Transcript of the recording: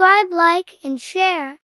Subscribe, like, and share.